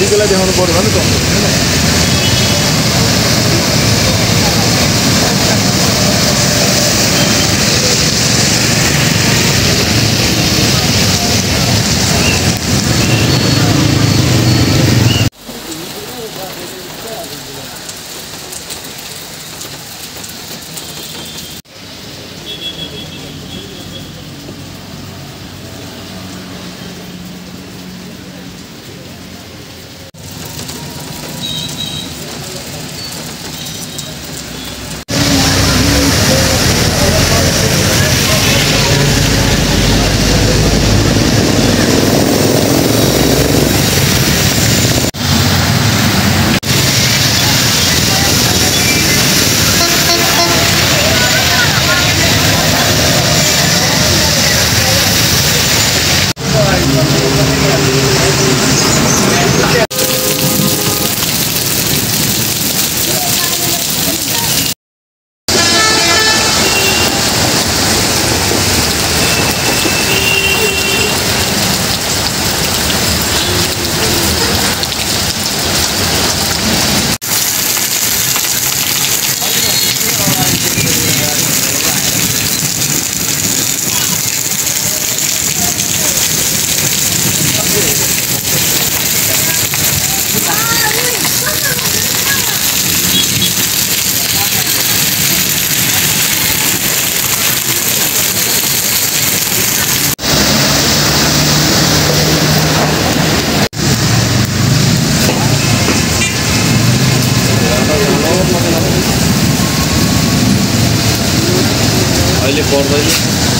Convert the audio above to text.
त्यसलाई देखाउनु पऱ्यो भने त ऑयल एक